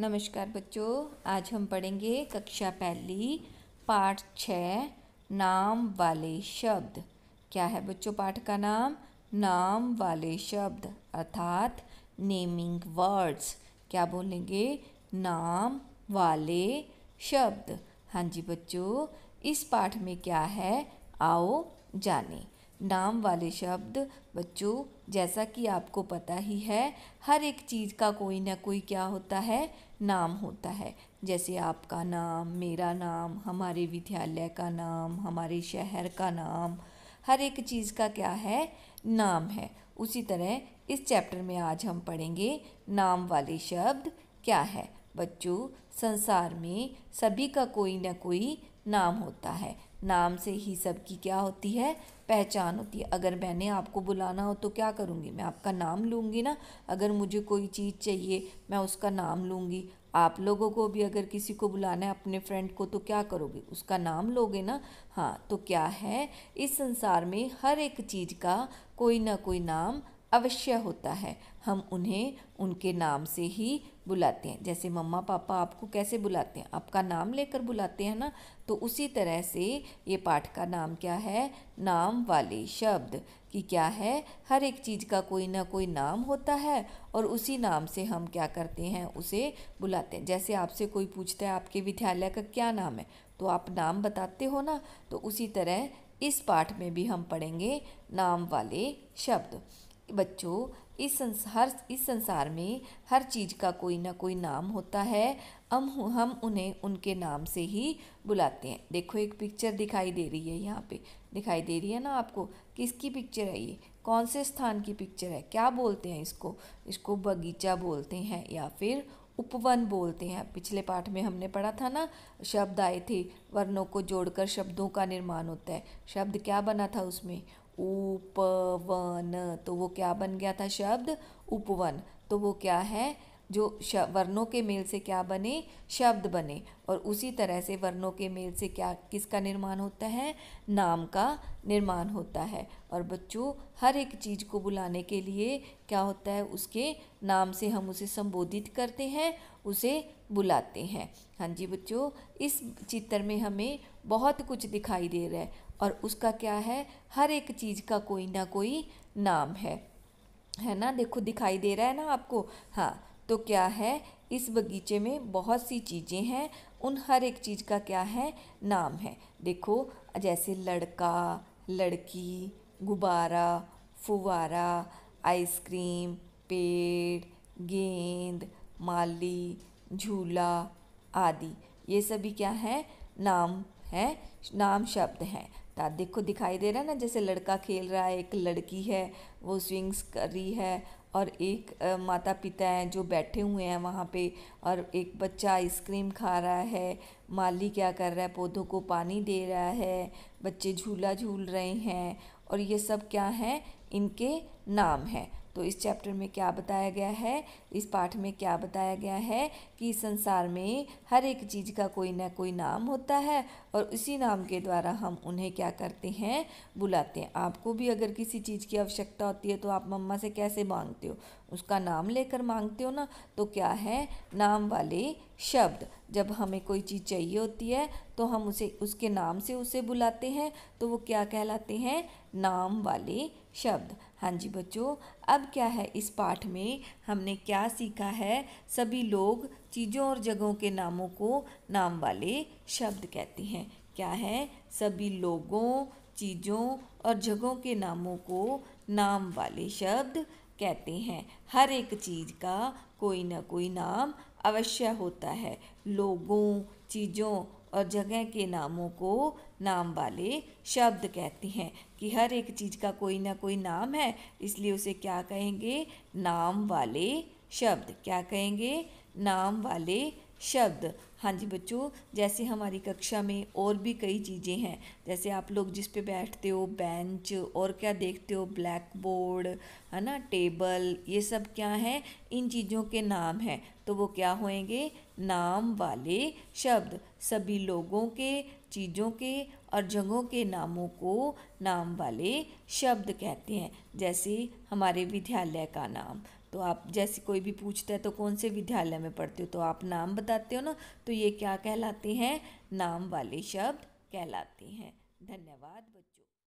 नमस्कार बच्चों, आज हम पढ़ेंगे कक्षा पहली, पाठ छः नाम वाले शब्द। क्या है बच्चों पाठ का नाम? नाम वाले शब्द, अर्थात नेमिंग वर्ड्स क्या बोलेंगे? नाम वाले शब्द। हाँ जी बच्चों, इस पाठ में क्या है? आओ जाने। नाम वाले शब्द, बच्चों, जैसा कि आपको पता ही है, हर एक चीज़ का कोई ना कोई क्या होता है? नाम होता है। जैसे आपका नाम, मेरा नाम, हमारे विद्यालय का नाम, हमारे शहर का नाम, हर एक चीज़ का क्या है? नाम है। उसी तरह इस चैप्टर में आज हम पढ़ेंगे, नाम वाले शब्द क्या है? बच्चों, संसार में सभी का कोई ना कोई नाम होता है। नाम से ही सबकी क्या होती है? पहचान होती है। अगर मैंने आपको बुलाना हो तो क्या करूँगी? मैं आपका नाम लूँगी ना? अगर मुझे कोई चीज़ चाहिए, मैं उसका नाम लूँगी। आप लोगों को भी अगर किसी को बुलाना है अपने फ्रेंड को तो क्या करोगे? उसका नाम लोगे ना? हाँ तो क्या है? इस संसार में हर एक चीज़ का कोई ना कोई नाम अवश्य होता है। हम उन्हें उनके नाम से ही बुलाते हैं। जैसे मम्मा, पापा आपको कैसे बुलाते हैं? आपका नाम लेकर बुलाते हैं ना? तो उसी तरह से ये पाठ का नाम क्या है? नाम वाले शब्द कि क्या है? हर एक चीज़ का कोई ना कोई नाम होता है और उसी नाम से हम क्या करते हैं? उसे बुलाते हैं। जैसे आपसे कोई पूछता है, आपके विद्यालय का क्या नाम है? तो आप नाम बताते हो ना? तो उसी तरह इस पाठ में भी हम पढ़ेंगे नाम वाले शब्द। बच्चों, इस संसार इस संसार में हर चीज़ का कोई ना कोई नाम होता है। हम हम उन्हें, उनके नाम से ही बुलाते हैं। देखो, एक पिक्चर दिखाई दे रही है यहाँ पे। दिखाई दे रही है ना आपको? किसकी पिक्चर है ये? कौन से स्थान की पिक्चर है? क्या बोलते हैं इसको? इसको बगीचा बोलते हैं या फिर उपवन बोलते हैं? पिछले पाठ में हमने पढ़ा था ना, शब्द आए थे। वर्णों को जोड़कर शब्दों का निर्माण होता है। शब्द क्या बना था उसमें? उपवन। तो वो क्या बन गया था शब्द? उपवन। तो वो क्या है? जो वर्णों के मेल से क्या बने? शब्द बने। और उसी तरह से वर्णों के मेल से क्या, किसका निर्माण होता है? नाम का निर्माण होता है। और बच्चों, हर एक चीज़ को बुलाने के लिए क्या होता है? उसके नाम से हम उसे संबोधित करते हैं, उसे बुलाते हैं। हाँ जी बच्चों, इस चित्र में हमें बहुत कुछ दिखाई दे रहा है। और उसका क्या है? हर एक चीज़ का कोई ना कोई नाम है। है ना? देखो, दिखाई दे रहा है ना आपको? हाँ। तो क्या है? इस बगीचे में बहुत सी चीज़ें हैं। उन हर एक चीज़ का क्या है? नाम है। देखो, जैसे लड़का, लड़की, गुब्बारा, फुवारा, आइसक्रीम, पेड़, गेंद, माली, झूला आदि। ये सभी क्या है? नाम है, नाम शब्द हैं। देखो दिखाई दे रहा है ना, जैसे लड़का खेल रहा है, एक लड़की है, वो स्विंग्स कर रही है और एक माता पिता हैं जो बैठे हुए हैं वहाँ पे और एक बच्चा आइसक्रीम खा रहा है। माली क्या कर रहा है? पौधों को पानी दे रहा है। बच्चे झूला झूल रहे हैं और ये सब क्या हैं? इनके नाम हैं। तो इस चैप्टर में क्या बताया गया है? इस पाठ में क्या बताया गया है? कि संसार में हर एक चीज़ का कोई ना कोई नाम होता है और उसी नाम के द्वारा हम उन्हें क्या करते हैं? बुलाते हैं। आपको भी अगर किसी चीज़ की आवश्यकता होती है तो आप मम्मा से कैसे मांगते हो? उसका नाम लेकर मांगते हो ना? तो क्या है? नाम वाले शब्द। जब हमें कोई चीज़ चाहिए होती है तो हम उसे, उसके नाम से उसे बुलाते हैं। तो वो क्या कहलाते हैं? नाम वाले शब्द। हाँ जी बच्चों, अब क्या है? इस पाठ में हमने क्या सीखा है? सभी लोग चीज़ों और जगहों के नामों को नाम वाले शब्द कहते हैं। क्या है? सभी लोगों, चीज़ों और जगहों के नामों को नाम वाले शब्द कहते हैं। हर एक चीज़ का कोई ना कोई नाम अवश्य होता है। लोगों, चीज़ों और जगह के नामों को नाम वाले शब्द कहते हैं कि हर एक चीज़ का कोई ना कोई नाम है, इसलिए उसे क्या कहेंगे? नाम वाले शब्द। क्या कहेंगे? नाम वाले शब्द। हाँ जी बच्चों, जैसे हमारी कक्षा में और भी कई चीज़ें हैं। जैसे आप लोग जिस पे बैठते हो, बेंच और क्या देखते हो, ब्लैक बोर्ड, है ना, टेबल, ये सब क्या है? इन चीज़ों के नाम हैं। तो वो क्या होंगे नाम वाले शब्द। सभी लोगों के, चीज़ों के और जगहों के नामों को नाम वाले शब्द कहते हैं। जैसे हमारे विद्यालय का नाम। तो आप जैसे कोई भी पूछता है तो कौन से विद्यालय में पढ़ते हो? तो आप नाम बताते हो ना तो ये क्या कहलाते हैं? नाम वाले शब्द कहलाते हैं। धन्यवाद बच्चों।